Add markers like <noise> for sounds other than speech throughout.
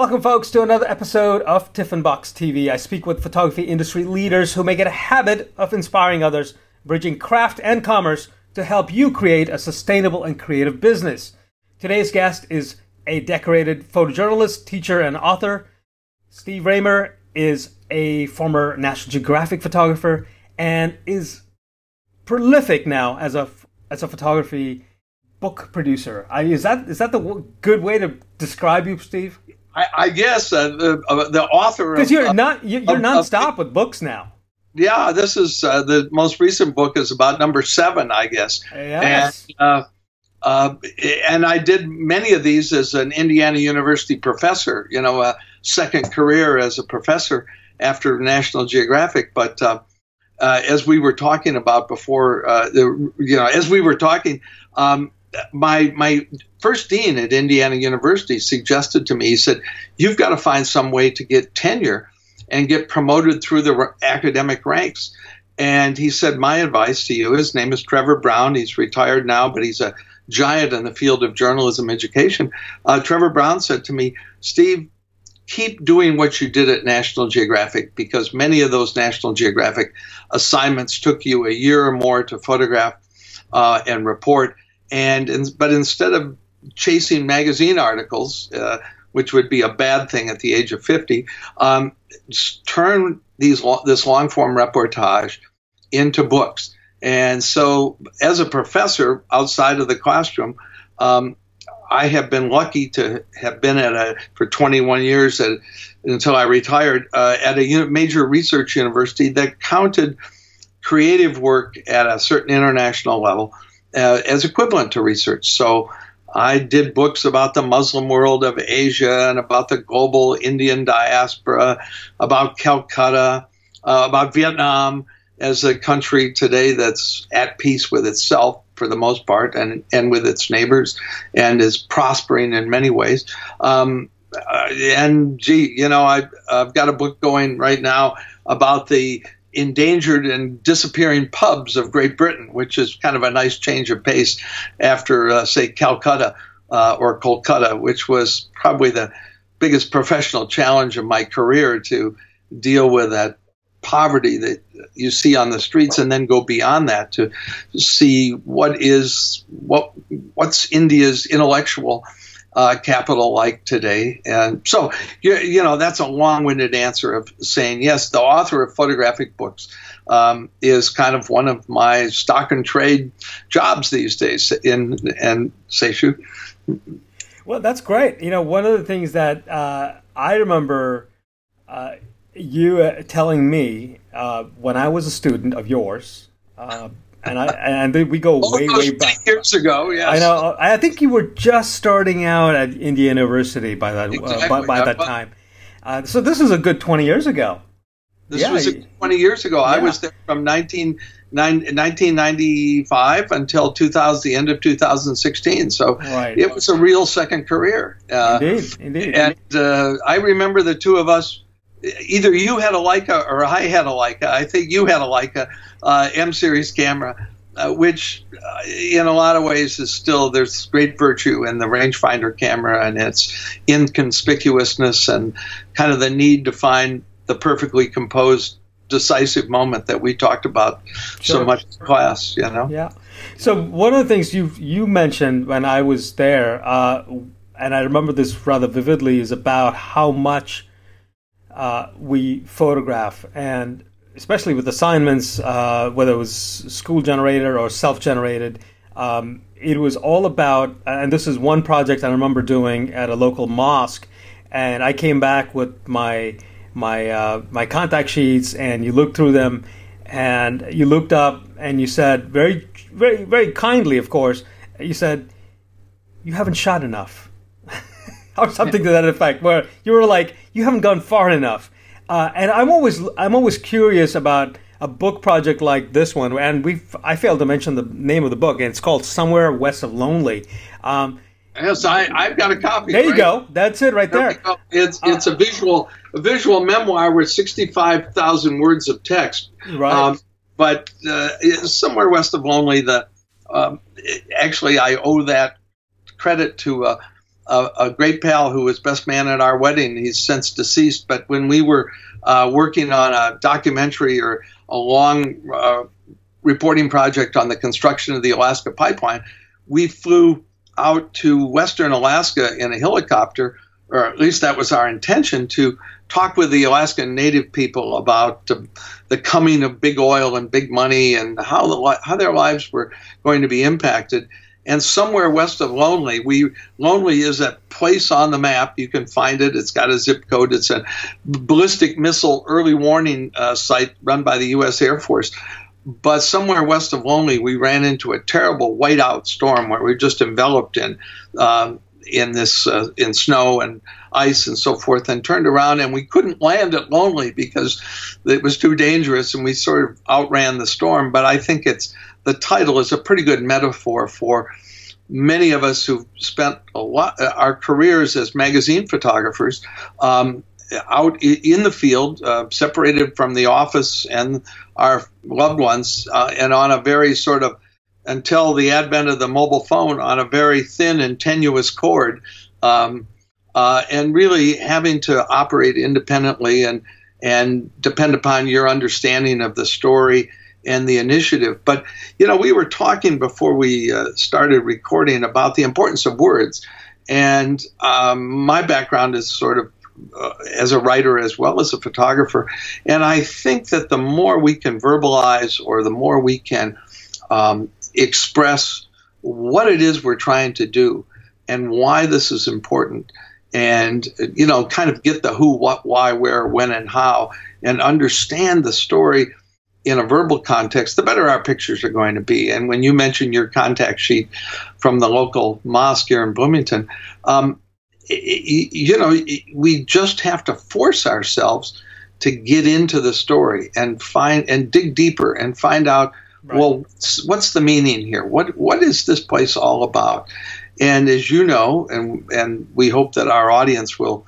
Welcome, folks, to another episode of Tiffin Box TV. I speak with photography industry leaders who make it a habit of inspiring others, bridging craft and commerce to help you create a sustainable and creative business. Today's guest is a decorated photojournalist, teacher, and author. Steve Raymer is a former National Geographic photographer and is prolific now as a as a photography book producer. I, is that is that the good way to describe you, Steve? I, I guess uh, the uh, the author because you're uh, not you're, you're nonstop of, with books now. Yeah, this is uh, the most recent book is about number seven, I guess. Yes. And, uh, uh, and I did many of these as an Indiana University professor. You know, a second career as a professor after National Geographic. But as we were talking about before, the, you know, as we were talking, um, my my first dean at Indiana University suggested to me, he said, "You've got to find some way to get tenure and get promoted through the academic ranks." And he said, "My advice to you. His name is Trevor Brown. He's retired now, but he's a giant in the field of journalism education." Uh, Trevor Brown said to me, "Steve." Keep doing what you did at National Geographic because many of those National Geographic assignments took you a year or more to photograph uh, and report and but instead of chasing magazine articles, uh, which would be a bad thing at the age of 50, um, turn these this long form reportage into books. And so, as a professor outside of the classroom, um, I have been lucky to have been at a for 21 years at, until I retired uh, at a major research university that counted creative work at a certain international level uh, as equivalent to research. So I did books about the Muslim world of Asia and about the global Indian diaspora, about Calcutta, uh, about Vietnam as a country today that's at peace with itself for the most part and, and with its neighbors and is prospering in many ways. Um, uh, and gee, you know, I, I've got a book going right now about the endangered and disappearing pubs of Great Britain, which is kind of a nice change of pace after, uh, say, Calcutta uh, or Kolkata, which was probably the biggest professional challenge of my career to deal with that poverty that you see on the streets and then go beyond that to see what is what what's India's intellectual uh, capital like today. And so, you, you know, that's a long winded answer of saying, yes, the author of photographic books um, is kind of one of my stock and trade jobs these days in and Seshu. Well, that's great. You know, one of the things that uh, I remember uh, you uh, telling me uh, when I was a student of yours uh, and I and we go way way back years ago. Yes. I know. I think you were just starting out at Indiana University by that exactly. uh, by, by that time. Uh, so this is a good twenty years ago. This yeah. was 20 years ago. Yeah. I was there from 19, 1995 until 2000, the end of 2016. So right. it was a real second career. Uh, indeed, indeed. And uh, I remember the two of us either you had a Leica or I had a Leica. I think you had a Leica uh, M series camera, uh, which uh, in a lot of ways is still there's great virtue in the rangefinder camera and its inconspicuousness and kind of the need to find the perfectly composed decisive moment that we talked about sure. so much in class you know? Yeah. So one of the things you you mentioned when i was there uh, and i remember this rather vividly is about how much uh, we photograph, and especially with assignments, uh, whether it was school generated or self generated, um, it was all about. And this is one project I remember doing at a local mosque, and I came back with my my uh, my contact sheets, and you looked through them, and you looked up, and you said very very very kindly, of course, you said you haven't shot enough <laughs> or something to that effect, where you were like, you haven't gone far enough. Uh, and I'm always I'm always curious about a book project like this one, and we I failed to mention the name of the book, and it's called Somewhere West of Lonely. Um, yes, I I've got a copy. There you go. That's it right there. there. It's it's uh, a visual a visual memoir with sixty five thousand words of text. Right. Um, but uh, somewhere west of Lonely, the um, actually I owe that credit to a a, great pal who was best man at our wedding. He's since deceased, but when we were uh, working on a documentary or a long uh, reporting project on the construction of the Alaska pipeline, we flew out to Western Alaska in a helicopter, or at least that was our intention, to talk with the Alaskan Native people about uh, the coming of big oil and big money and how the, how their lives were going to be impacted. And somewhere west of Lonely, we Lonely is a place on the map. You can find it. It's got a zip code. It's a ballistic missile early warning uh, site run by the U.S. Air Force. But somewhere west of Lonely, we ran into a terrible whiteout storm where we were just enveloped in um, in this uh, in snow and ice and so forth, and turned around and we couldn't land at Lonely because it was too dangerous, and we sort of outran the storm. But I think it's the title is a pretty good metaphor for many of us who've spent a lot our careers as magazine photographers um, out in the field, uh, separated from the office and our loved ones, uh, and on a very sort of until the advent of the mobile phone on a very thin and tenuous cord, um, uh, and really having to operate independently and and depend upon your understanding of the story and the initiative. But you know, we were talking before we uh, started recording about the importance of words, and um, my background is sort of uh, as a writer as well as a photographer, and I think that the more we can verbalize or the more we can um, express what it is we're trying to do and why this is important and you know kind of get the who what why where when and how and understand the story in a verbal context the better our pictures are going to be and when you mention your contact sheet from the local mosque here in bloomington um, you know we just have to force ourselves to get into the story and find and dig deeper and find out Right. Well, what's the meaning here? What what is this place all about? And as you know, and and we hope that our audience will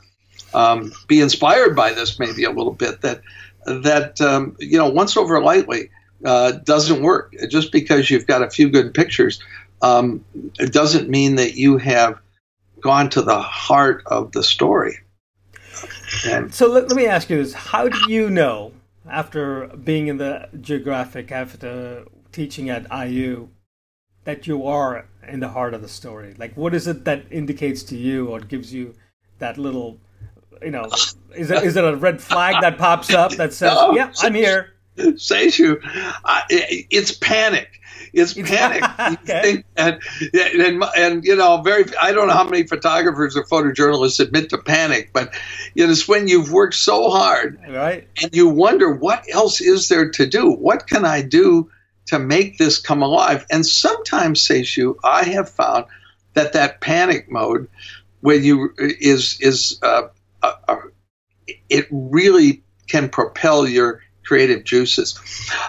um, be inspired by this maybe a little bit that that um, you know once over lightly uh, doesn't work. Just because you've got a few good pictures, um, it doesn't mean that you have gone to the heart of the story. And so let, let me ask you this: How do you know after being in the geographic, after teaching at IU, that you are in the heart of the story? Like, what is it that indicates to you or gives you that little, you know, is it, is it a red flag that pops up that says, no, yeah, I'm here? Seshu, uh, it's panic. It's panic. <laughs> okay. and, and, and, you know, very, I don't know how many photographers or photojournalists admit to panic, but you know, it's when you've worked so hard right. and you wonder what else is there to do? What can I do to make this come alive? And sometimes, Seshu, I have found that that panic mode where you is, is, uh, uh, uh it really can propel your creative juices.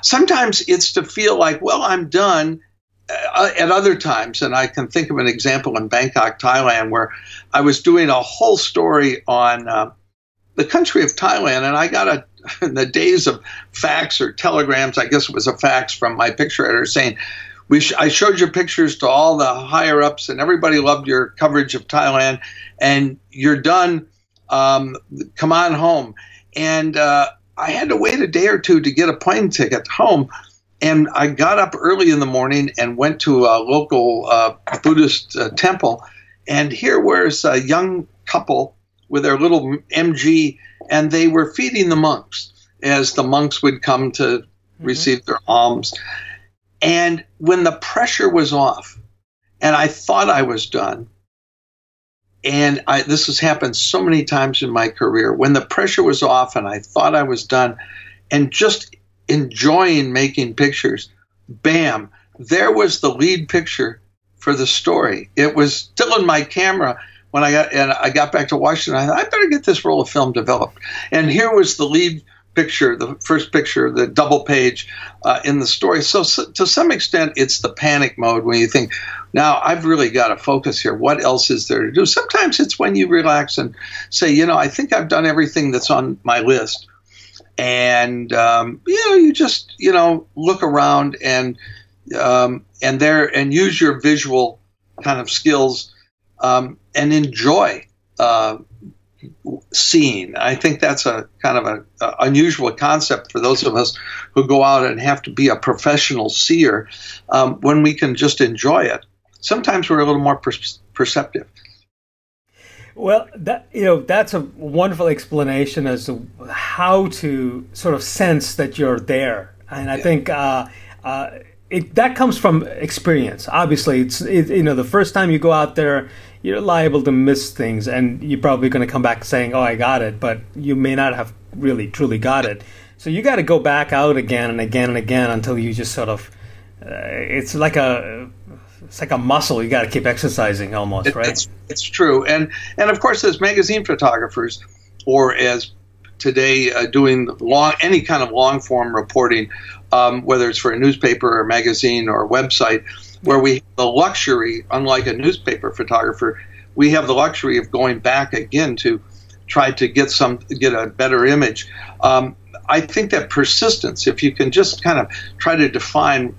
Sometimes it's to feel like, well, I'm done. Uh, at other times, and I can think of an example in Bangkok, Thailand, where I was doing a whole story on uh, the country of Thailand, and I got a <laughs> in the days of fax or telegrams. I guess it was a fax from my picture editor saying, "We sh- I showed your pictures to all the higher ups, and everybody loved your coverage of Thailand, and you're done. Um, come on home." And uh, I had to wait a day or two to get a plane ticket home. And I got up early in the morning and went to a local uh, Buddhist uh, temple. And here was a young couple with their little MG, and they were feeding the monks as the monks would come to mm-hmm. receive their alms. And when the pressure was off, and I thought I was done, and I, this has happened so many times in my career when the pressure was off and I thought I was done and just enjoying making pictures, bam, there was the lead picture for the story. It was still in my camera when I got and I got back to Washington. I thought I better get this roll of film developed. And here was the lead picture, the first picture, the double page uh, in the story. So, so, to some extent, it's the panic mode when you think, now I've really got to focus here. What else is there to do? Sometimes it's when you relax and say, you know, I think I've done everything that's on my list. And, um, you know, you just, you know, look around and, um, and there and use your visual kind of skills. Um, and enjoy uh, seeing. I think that's a kind of a, a, unusual concept for those of us who go out and have to be a professional seer. Um, when we can just enjoy it, sometimes we're a little more per- perceptive. Well, that you know that's a wonderful explanation as to how to sort of sense that you're there, and I yeah. think uh, uh, it, that comes from experience. Obviously, it's it, you know the first time you go out there, you're liable to miss things, and you're probably going to come back saying, "Oh, I got it," but you may not have really truly got it. So you got to go back out again and again and again until you just sort of. Uh, it's like a it's like a muscle. You got to keep exercising almost, it, right? It's, it's true, and and of course, as magazine photographers, or as today uh, doing long any kind of long form reporting, um, whether it's for a newspaper or magazine or website, where we have the luxury, unlike a newspaper photographer, we have the luxury of going back again to try to get some get a better image. Um, I think that persistence, if you can just kind of try to define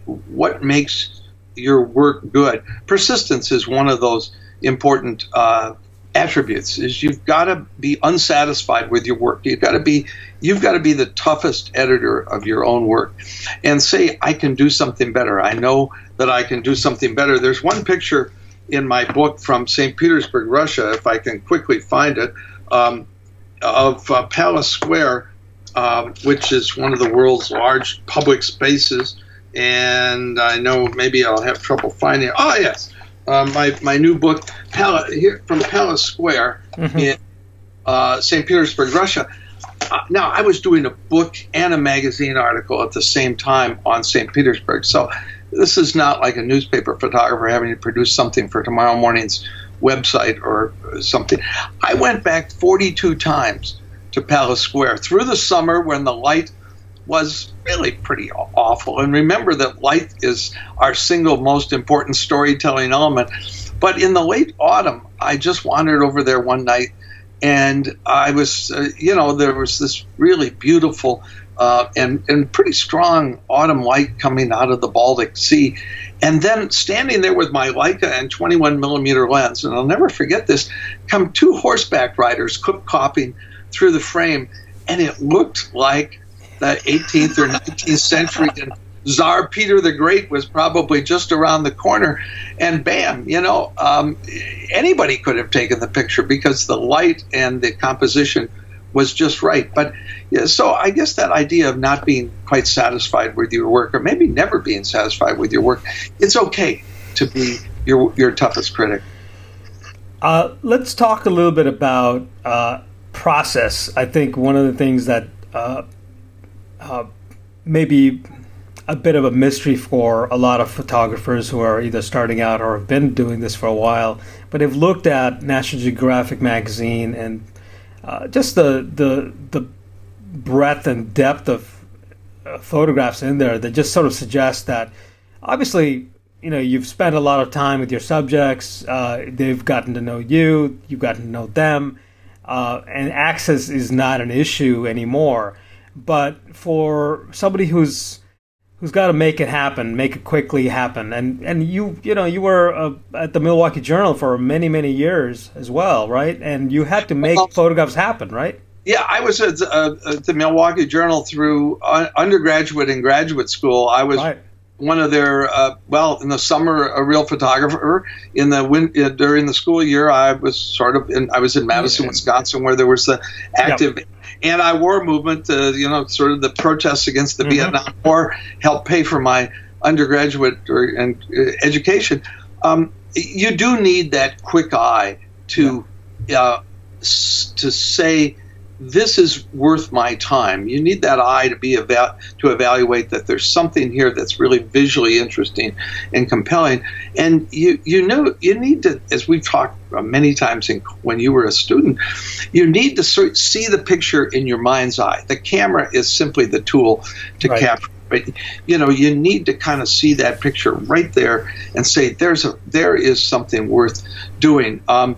what makes your work good. Persistence is one of those important uh, attributes. Is you've got to be unsatisfied with your work. You've got to be you've got to be the toughest editor of your own work, and say I can do something better. I know that I can do something better. There's one picture in my book from St. Petersburg, Russia, if I can quickly find it, um, of uh, Palace Square. Um, which is one of the world's large public spaces and I know maybe I'll have trouble finding it. Oh yes, uh, my my new book here from Palace Square mm-hmm. in uh, St. Petersburg, Russia. Uh, now I was doing a book and a magazine article at the same time on St. Petersburg, so this is not like a newspaper photographer having to produce something for tomorrow morning's website or something. I went back 42 times to Palace Square through the summer when the light was really pretty awful. And remember that light is our single most important storytelling element. But in the late autumn, I just wandered over there one night and I was, uh, you know, there was this really beautiful uh, and, and pretty strong autumn light coming out of the Baltic Sea. And then standing there with my Leica and 21 millimeter lens, and I'll never forget this, come two horseback riders clip clopping through the frame, and it looked like the 18th or 19th century, and Tsar Peter the Great was probably just around the corner, and bam, you know, um, anybody could have taken the picture because the light and the composition was just right. But yeah, so I guess that idea of not being quite satisfied with your work, or maybe never being satisfied with your work, it's okay to be your your toughest critic. Uh, let's talk a little bit about uh, process. I think one of the things that uh, uh, maybe a bit of a mystery for a lot of photographers who are either starting out or have been doing this for a while, but have looked at National Geographic magazine and uh, just the the the breadth and depth of uh, photographs in there that just sort of suggest that obviously you know you've spent a lot of time with your subjects, uh, they've gotten to know you, you've gotten to know them, uh, and access is not an issue anymore. But for somebody who's who's got to make it happen, make it quickly happen, and and you you know you were uh, at the Milwaukee Journal for many many years as well, right? And you had to make well, photographs happen, right? Yeah, I was at, uh, at the Milwaukee Journal through uh, undergraduate and graduate school. I was. Right one of their uh, well in the summer a real photographer in the win- uh, during the school year I was sort of in I was in Madison Wisconsin where there was the active anti-war movement, uh, you know, sort of the protests against the mm-hmm. Vietnam War helped pay for my undergraduate or, and uh, education. Um, you do need that quick eye to yeah. uh, s- to say this is worth my time. You need that eye to be eva- to evaluate that there's something here that's really visually interesting and compelling. And you you know you need to, as we've talked many times in, when you were a student, you need to sort, see the picture in your mind's eye. The camera is simply the tool to right. capture. But you know you need to kind of see that picture right there and say there's a there is something worth doing. Um,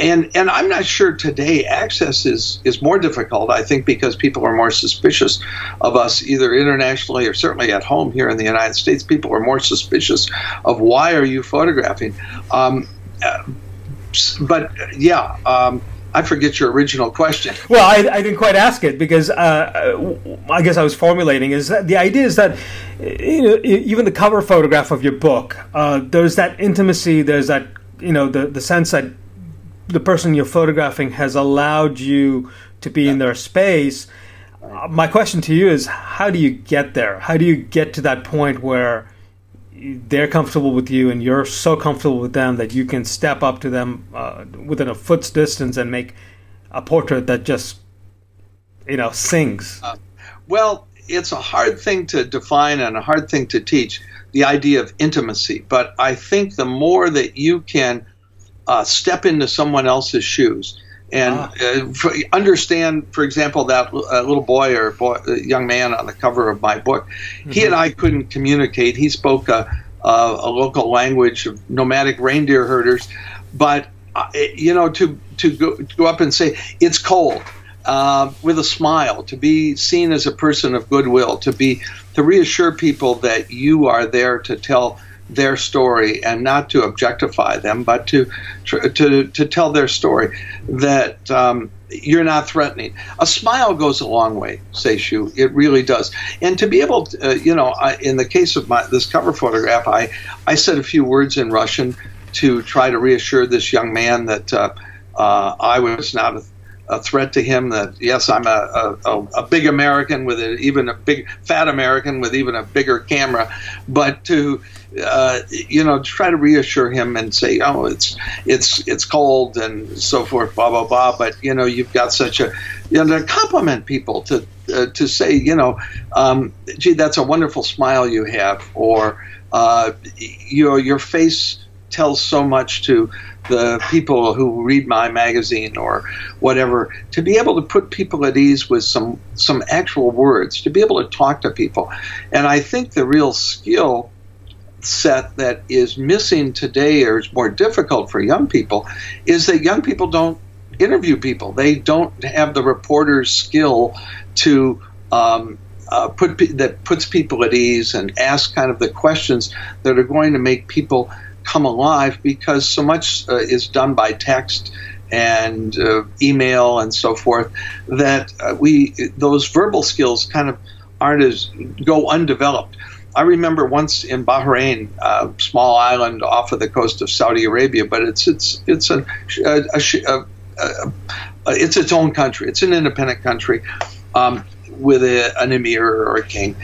and and I'm not sure today access is is more difficult. I think because people are more suspicious of us, either internationally or certainly at home here in the United States. People are more suspicious of why are you photographing. Um, but yeah, um, I forget your original question. Well, I, I didn't quite ask it because uh, I guess I was formulating is that the idea is that you know even the cover photograph of your book, uh, there's that intimacy, there's that you know the the sense that the person you're photographing has allowed you to be in their space. Uh, my question to you is, how do you get there? How do you get to that point where they're comfortable with you and you're so comfortable with them that you can step up to them uh, within a foot's distance and make a portrait that just you know sings uh, well it's a hard thing to define and a hard thing to teach the idea of intimacy but i think the more that you can uh, step into someone else's shoes and ah. uh, for, understand, for example, that uh, little boy or boy, uh, young man on the cover of my book. Mm-hmm. He and I couldn't communicate. He spoke a, a, a, local language of nomadic reindeer herders, but uh, you know, to to go, to go up and say it's cold. Uh, with a smile, to be seen as a person of goodwill, to be to reassure people that you are there to tell their story and not to objectify them, but to to to tell their story that um, you're not threatening. A smile goes a long way, Seshu. It really does. And to be able, to, uh, you know, I, in the case of my this cover photograph, I I said a few words in Russian to try to reassure this young man that uh, uh, I was not a, a, threat to him. That yes, I'm a, a, a big American with a, even a big fat American with even a bigger camera, but to uh, you know, try to reassure him and say, "Oh, it's it's it's cold and so forth, blah blah blah." But you know, you've got such a you know, to compliment people to uh, to say, you know, um, gee, that's a wonderful smile you have, or uh, you know, your face tells so much to the people who read my magazine or whatever to be able to put people at ease with some some actual words to be able to talk to people and i think the real skill set that is missing today or is more difficult for young people is that young people don't interview people. They don't have the reporter's skill to um, uh, put that puts people at ease and ask kind of the questions that are going to make people come alive because so much uh, is done by text and uh, email and so forth that uh, we those verbal skills kind of aren't as go undeveloped. I remember once in Bahrain, a small island off of the coast of Saudi Arabia, but it's it's it's a, a, a, a it's its own country. It's an independent country um, with an emir or a king.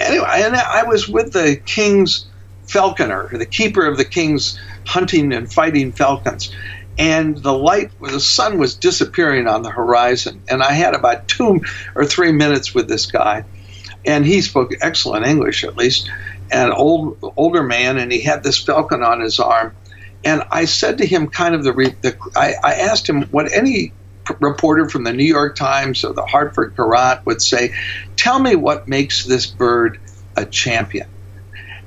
Anyway, and I was with the king's falconer, the keeper of the king's hunting and fighting falcons. And the light, the sun was disappearing on the horizon. And I had about two or three minutes with this guy and he spoke excellent English at least, an old older man, and he had this falcon on his arm. And I said to him, kind of the, the I, I asked him what any reporter from the New York Times or the Hartford Courant would say, tell me what makes this bird a champion.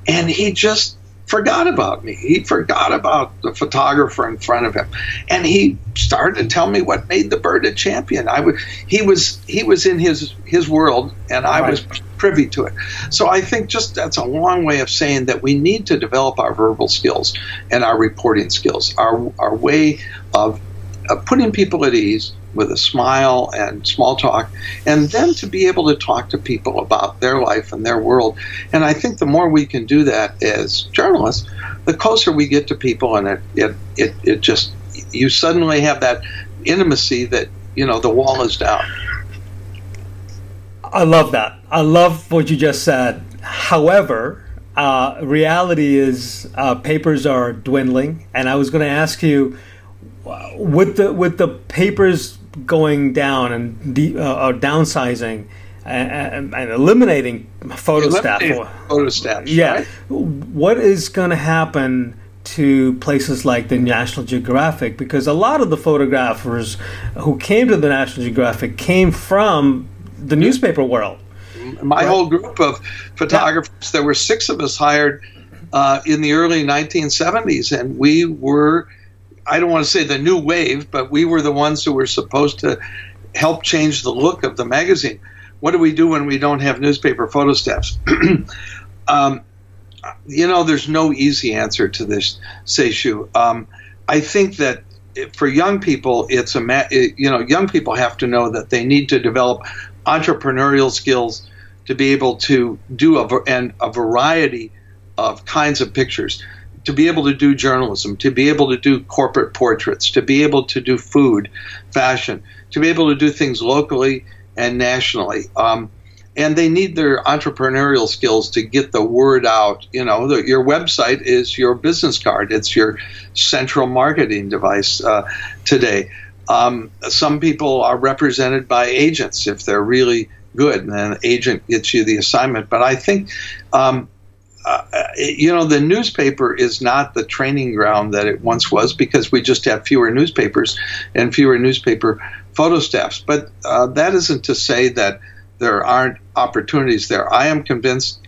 And he just forgot about me. He forgot about the photographer in front of him, and he started to tell me what made the bird a champion. I would, he was he was in his his world, and I right. was privy to it. So I think just that's a long way of saying that we need to develop our verbal skills and our reporting skills, our our way of, of putting people at ease with a smile and small talk, and then to be able to talk to people about their life and their world. And I think the more we can do that as journalists, the closer we get to people, and it it it, it just you suddenly have that intimacy that you know the wall is down. I love that. I love what you just said. However, uh, reality is uh, papers are dwindling, and I was going to ask you with the with the papers going down and de- uh, downsizing and, and, eliminating photo staff. Photo staff. Yeah. Right? What is going to happen to places like the National Geographic? Because a lot of the photographers who came to the National Geographic came from the newspaper world. My right? whole group of photographers, yeah. there were six of us hired uh, in the early 1970s, and we were I don't want to say the new wave, but we were the ones who were supposed to help change the look of the magazine. What do we do when we don't have newspaper photo staffs? <clears throat> um, you know, there's no easy answer to this, Seshu. Um, I think that for young people, it's a you know young people have to know that they need to develop entrepreneurial skills to be able to do a, and a variety of kinds of pictures to be able to do journalism, to be able to do corporate portraits, to be able to do food, fashion, to be able to do things locally and nationally. Um, and they need their entrepreneurial skills to get the word out. You know, the, your website is your business card, it's your central marketing device uh, today. Um, some people are represented by agents if they're really good, and an agent gets you the assignment. But I think um, uh, you know, the newspaper is not the training ground that it once was because we just have fewer newspapers and fewer newspaper photo staffs. But uh, that isn't to say that there aren't opportunities there. I am convinced,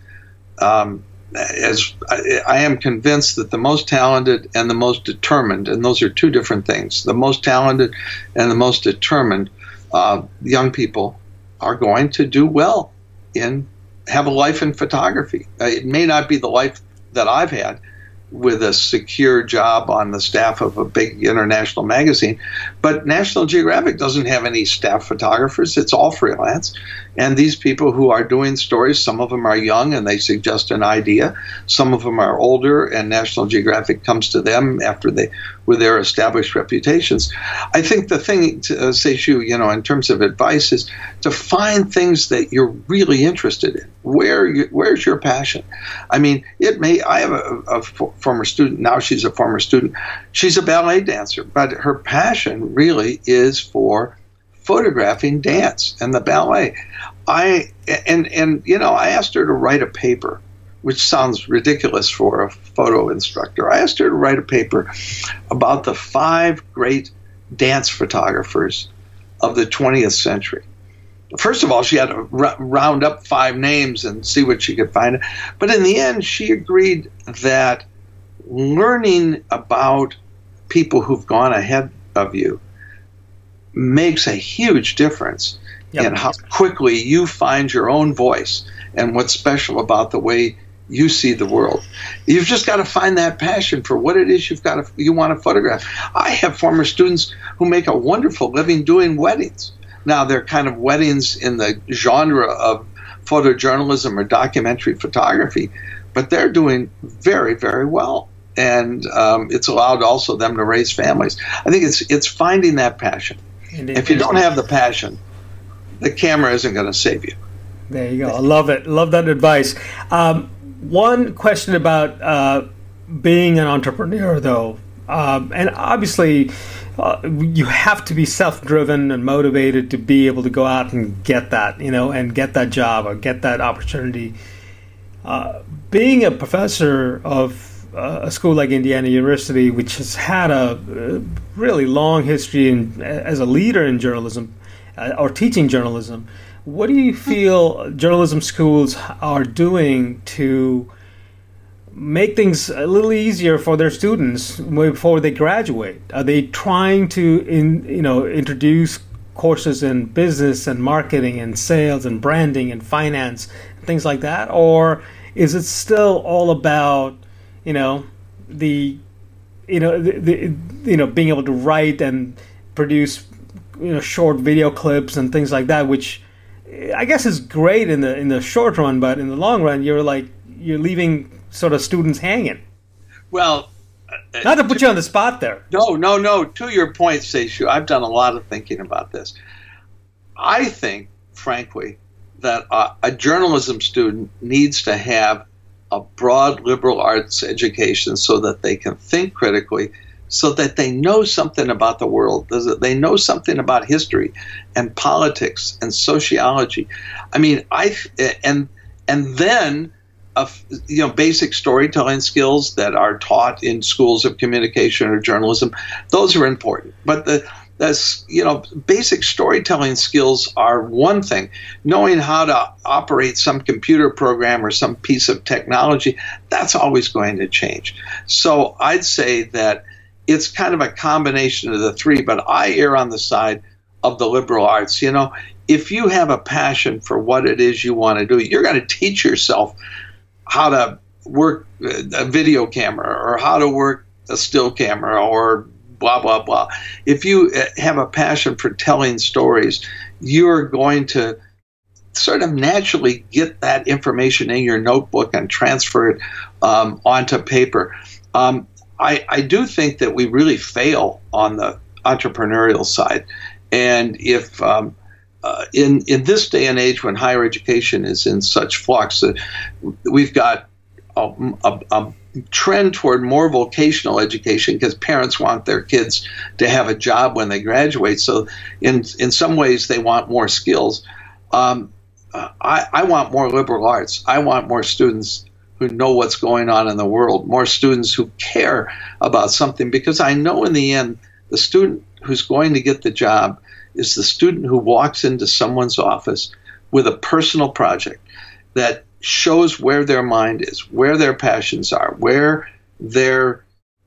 um, as I, I, am convinced that the most talented and the most determined, and those are two different things, the most talented and the most determined uh, young people are going to do well in have a life in photography. Uh, it may not be the life that I've had with a secure job on the staff of a big international magazine, but National Geographic doesn't have any staff photographers. It's all freelance. And these people who are doing stories, some of them are young and they suggest an idea. Some of them are older and National Geographic comes to them after they with their established reputations. I think the thing to uh, say, Shu, you know, in terms of advice is to find things that you're really interested in. Where you, where's your passion? I mean, it may. I have a, a former student now. She's a former student. She's a ballet dancer, but her passion really is for photographing dance and the ballet. I and and you know I asked her to write a paper, which sounds ridiculous for a photo instructor. I asked her to write a paper about the five great dance photographers of the 20th century. First of all, she had to round up five names and see what she could find. But in the end, she agreed that learning about people who've gone ahead of you makes a huge difference yep. in how quickly you find your own voice and what's special about the way you see the world. You've just got to find that passion for what it is you've got to, you want to photograph. I have former students who make a wonderful living doing weddings. Now they're kind of weddings in the genre of photojournalism or documentary photography, but they're doing very, very well. And um, it's allowed also them to raise families. I think it's it's finding that passion. If you don't have the passion, the camera isn't going to save you. There you go. I love it. Love that advice. Um, one question about uh, being an entrepreneur, though, um, and obviously, uh, you have to be self-driven and motivated to be able to go out and get that, you know, and get that job or get that opportunity. Uh, being a professor of uh, a school like Indiana University, which has had a uh, really long history in, as a leader in journalism uh, or teaching journalism, what do you feel journalism schools are doing to make things a little easier for their students before they graduate? Are they trying to, in, you know, introduce courses in business and marketing and sales and branding and finance and things like that, or is it still all about, you know, the, you know, the, the you know, being able to write and produce, you know, short video clips and things like that, which I guess is great in the in the short run, but in the long run, you're like you're leaving sort of students hanging. Well, uh, not to put to, you on the spot there. No, no, no. To your point, Seshu, I've done a lot of thinking about this. I think, frankly, that a, a journalism student needs to have a broad liberal arts education so that they can think critically so that they know something about the world, they know something about history and politics and sociology. I mean, I and and then you know basic storytelling skills that are taught in schools of communication or journalism those are important. But the that's you know basic storytelling skills are one thing. Knowing how to operate some computer program or some piece of technology that's always going to change. So i'd say that it's kind of a combination of the three, but I err on the side of the liberal arts. You know, if you have a passion for what it is you want to do, you're going to teach yourself how to work a video camera or how to work a still camera or blah blah blah. If you uh, have a passion for telling stories, you're going to sort of naturally get that information in your notebook and transfer it um, onto paper. Um, I, I do think that we really fail on the entrepreneurial side, and if um, uh, in in this day and age when higher education is in such flux, uh, we've got a, a, a, trend toward more vocational education because parents want their kids to have a job when they graduate. So in in some ways they want more skills. Um, I, I want more liberal arts. I want more students who know what's going on in the world, more students who care about something, because I know in the end, the student who's going to get the job is the student who walks into someone's office with a personal project that shows where their mind is, where their passions are, where their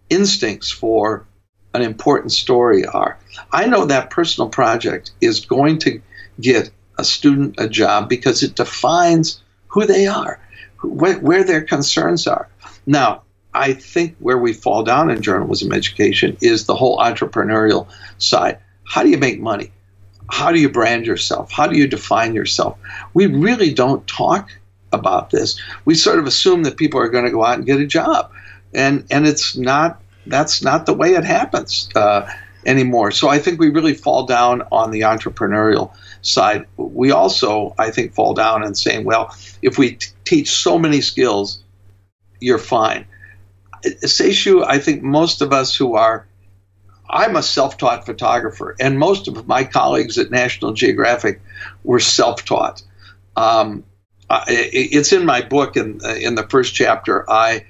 instincts for an important story are. I know that personal project is going to get a student a job because it defines who they are, where, where their concerns are. Now, I think where we fall down in journalism education is the whole entrepreneurial side. How do you make money? How do you brand yourself? How do you define yourself? We really don't talk about this. We sort of assume that people are going to go out and get a job, and and it's not. That's not the way it happens uh, anymore. So I think we really fall down on the entrepreneurial side. We also, I think, fall down in saying, well, if we t- teach so many skills, you're fine. Seshu, I think most of us who are I'm a self taught photographer, and most of my colleagues at National Geographic were self taught. Um, it's in my book, in, in the first chapter, I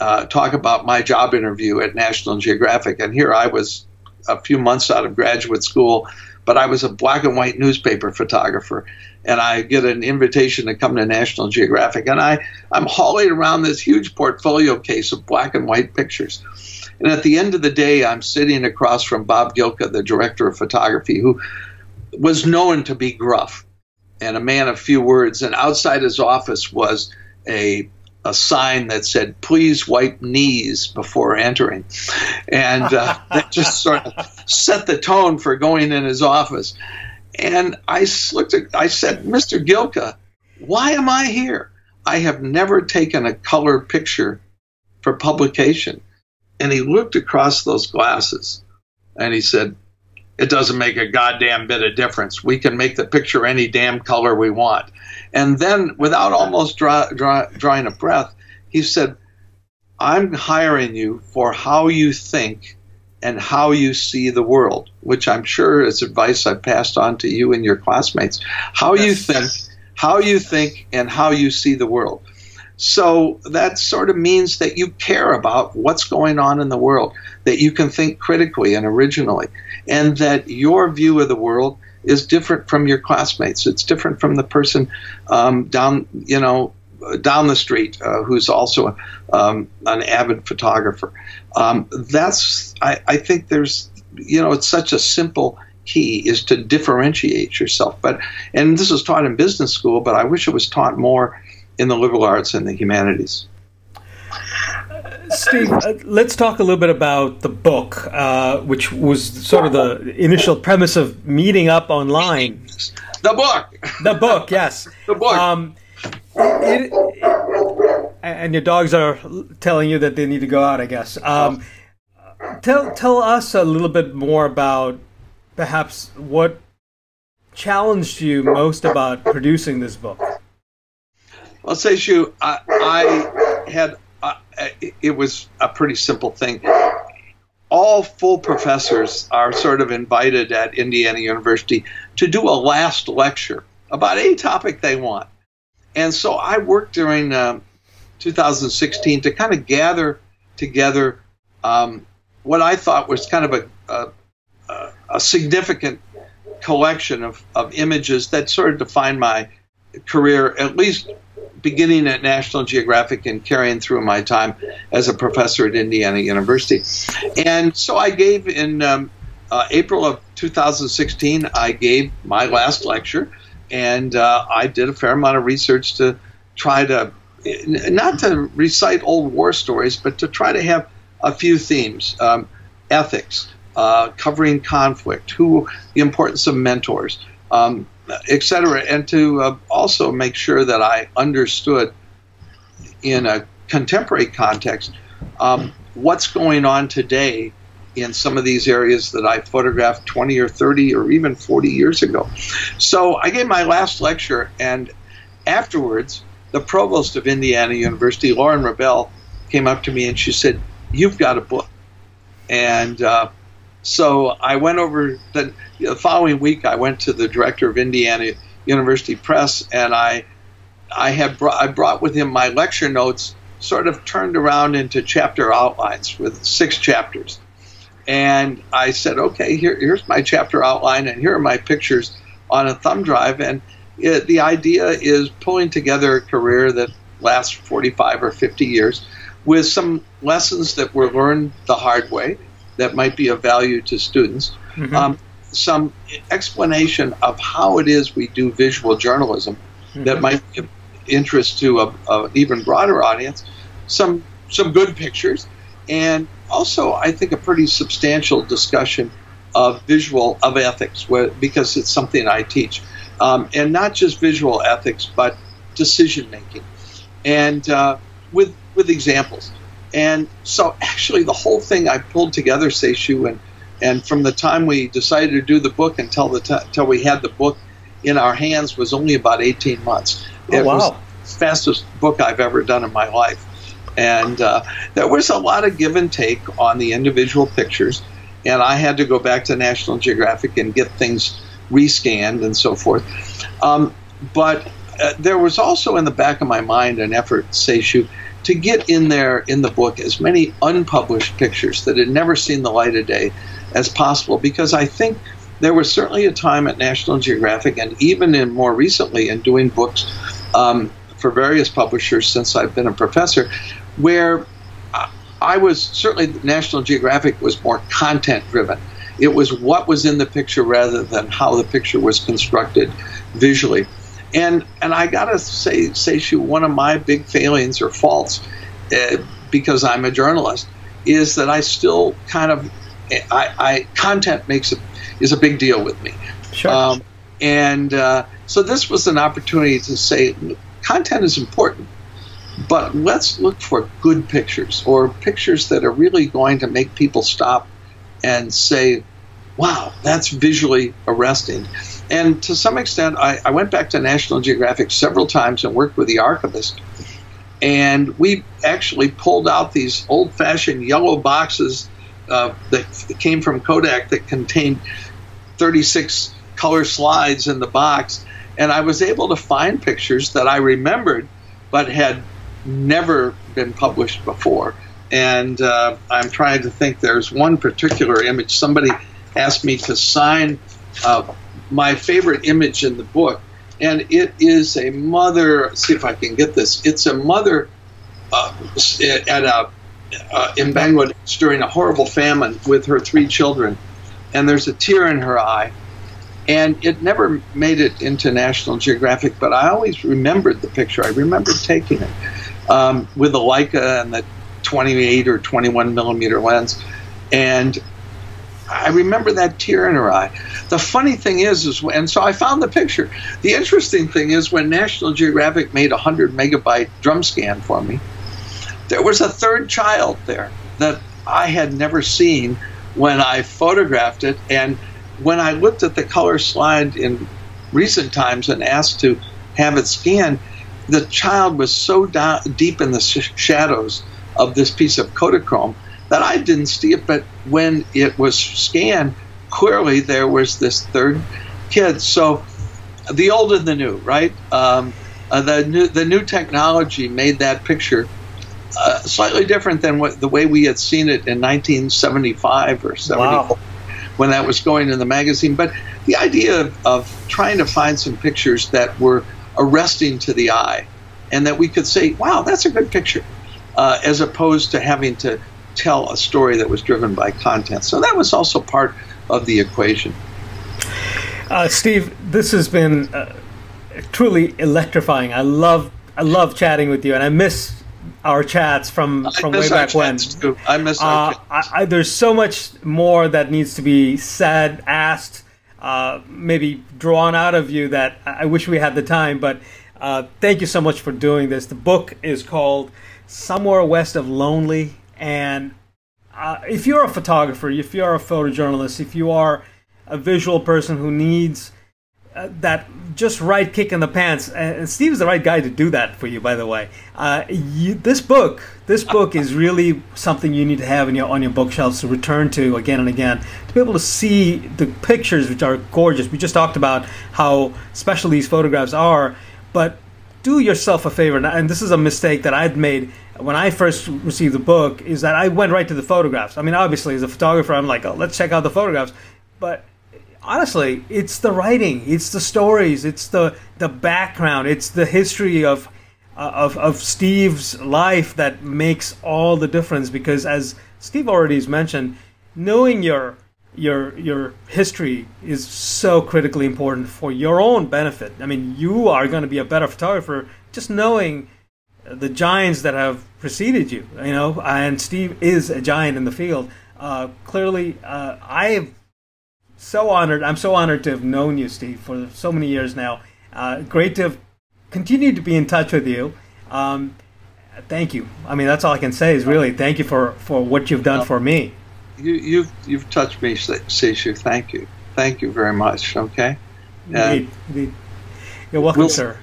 uh, talk about my job interview at National Geographic. And here I was a few months out of graduate school, but I was a black and white newspaper photographer. And I get an invitation to come to National Geographic. And I, I'm hauling around this huge portfolio case of black and white pictures. And at the end of the day, I'm sitting across from Bob Gilka, the director of photography, who was known to be gruff and a man of few words. And outside his office was a a sign that said, "Please wipe knees before entering," and uh, <laughs> that just sort of set the tone for going in his office. And I looked at, I said, "Mr. Gilka, why am I here? I have never taken a color picture for publication." And he looked across those glasses and he said, It doesn't make a goddamn bit of difference. We can make the picture any damn color we want. And then, without almost draw, draw, drawing a breath, he said, I'm hiring you for how you think and how you see the world, which I'm sure is advice I've passed on to you and your classmates. How you think, how you think, and how you see the world. So that sort of means that you care about what's going on in the world, that you can think critically and originally, and that your view of the world is different from your classmates. It's different from the person um, down, you know, down the street uh, who's also um, an avid photographer. Um, that's, I, I think there's, you know, it's such a simple key is to differentiate yourself. But, and this was taught in business school, but I wish it was taught more in the liberal arts and the humanities. Steve, uh, let's talk a little bit about the book, uh, which was sort of the initial premise of meeting up online. The book. The book, yes. <laughs> the book. Um, it, it, and your dogs are telling you that they need to go out, I guess. Um, tell tell us a little bit more about perhaps what challenged you most about producing this book. Well, Seshu, I, I had uh, it was a pretty simple thing. All full professors are sort of invited at Indiana University to do a last lecture about any topic they want. And so I worked during um, 2016 to kind of gather together um, what I thought was kind of a, a, a significant collection of, of images that sort of defined my career, at least beginning at National Geographic and carrying through my time as a professor at Indiana University. And so I gave in um, uh, April of 2016, I gave my last lecture, and uh, I did a fair amount of research to try to not to recite old war stories, but to try to have a few themes. Um, ethics, uh, covering conflict, who the importance of mentors, um, etc., and to uh, also make sure that I understood in a contemporary context um, what's going on today in some of these areas that I photographed 20 or 30 or even 40 years ago. So I gave my last lecture, and afterwards, the provost of Indiana University, Lauren Robel, came up to me and she said, You've got a book. And uh, so I went over the, the following week. I went to the director of Indiana University Press, and I I had brought, I brought with him my lecture notes, sort of turned around into chapter outlines with six chapters. And I said, okay, here, here's my chapter outline, and here are my pictures on a thumb drive. And it, the idea is pulling together a career that lasts 45 or 50 years with some lessons that were learned the hard way that might be of value to students. Mm-hmm. Um, some explanation of how it is we do visual journalism mm-hmm. that might give interest to an even broader audience. Some some good pictures, and also I think a pretty substantial discussion of visual of ethics where, because it's something I teach, um, and not just visual ethics but decision making, and uh, with with examples. And so actually the whole thing I pulled together, Seshu, and and from the time we decided to do the book until the t- until we had the book in our hands was only about 18 months. Oh, it wow. was the fastest book I've ever done in my life. And uh, there was a lot of give and take on the individual pictures. And I had to go back to National Geographic and get things rescanned and so forth. Um, but uh, there was also in the back of my mind an effort, Seshu, to get in there in the book as many unpublished pictures that had never seen the light of day as possible because I think there was certainly a time at National Geographic and even in more recently in doing books um, for various publishers since I've been a professor where I was certainly National Geographic was more content driven. It was what was in the picture rather than how the picture was constructed visually. And and I gotta say, say, she one of my big failings or faults, uh, because I'm a journalist, is that I still kind of, I, I content makes a, is a big deal with me. Sure. Um, and uh, so this was an opportunity to say, content is important, but let's look for good pictures or pictures that are really going to make people stop and say, wow, that's visually arresting. And to some extent, I, I, went back to National Geographic several times and worked with the archivist. And we actually pulled out these old fashioned yellow boxes uh, that came from Kodak that contained 36 color slides in the box. And I was able to find pictures that I remembered but had never been published before. And uh, I'm trying to think there's one particular image. Somebody asked me to sign uh, my favorite image in the book, and it is a mother. See if I can get this. It's a mother uh, at a uh, in Bangladesh during a horrible famine with her three children, and there's a tear in her eye. And it never made it into National Geographic, but I always remembered the picture. I remember taking it um, with the Leica and the 28 or 21 millimeter lens, and I remember that tear in her eye. The funny thing is, is and so I found the picture. The interesting thing is when National Geographic made a 100 megabyte drum scan for me, there was a third child there that I had never seen when I photographed it. And when I looked at the color slide in recent times and asked to have it scanned, the child was so down, deep in the sh- shadows of this piece of Kodachrome that I didn't see it, but when it was scanned, clearly there was this third kid. So the old and the new, right? Um, uh, the new the new technology made that picture uh, slightly different than what the way we had seen it in 1975 or 74 wow. when that was going in the magazine. But the idea of, of trying to find some pictures that were arresting to the eye and that we could say, wow, that's a good picture, uh, as opposed to having to tell a story that was driven by content. So that was also part of the equation. Uh, Steve, this has been uh, truly electrifying. I love I love chatting with you, and I miss our chats from from way back when. Too. I miss uh, I, I, there's so much more that needs to be said, asked, uh, maybe drawn out of you that I wish we had the time. But uh, thank you so much for doing this. The book is called Somewhere West of Lonely, and uh, if you're a photographer, if you're a photojournalist, if you are a visual person who needs uh, that just right kick in the pants, and Steve is the right guy to do that for you, by the way. Uh, you, this book, this book is really something you need to have in your on your bookshelves to return to again and again to be able to see the pictures, which are gorgeous. We just talked about how special these photographs are, but do yourself a favor, and this is a mistake that I'd made when I first received the book, is that I went right to the photographs. I mean, obviously, as a photographer, I'm like, oh, let's check out the photographs, but honestly, it's the writing, it's the stories, it's the the background, it's the history of uh, of of Steve's life that makes all the difference. Because as Steve already has mentioned, knowing your your your history is so critically important for your own benefit. I mean, you are going to be a better photographer just knowing the giants that have preceded you. You know, and Steve is a giant in the field. Uh, clearly, uh, I am so honored. I'm so honored to have known you, Steve, for so many years now. Uh, great to have continued to be in touch with you. Um, thank you. I mean, that's all I can say is really thank you for, for what you've done for me. You, you've, you've touched me, Seshu. Thank you. Thank you very much. Okay. Indeed, indeed. You're welcome, we'll, sir.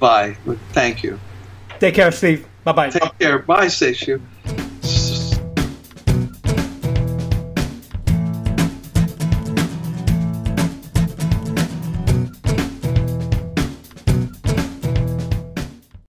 Bye. Thank you. Take care, Steve. Bye bye. Take care. Bye, Seshu.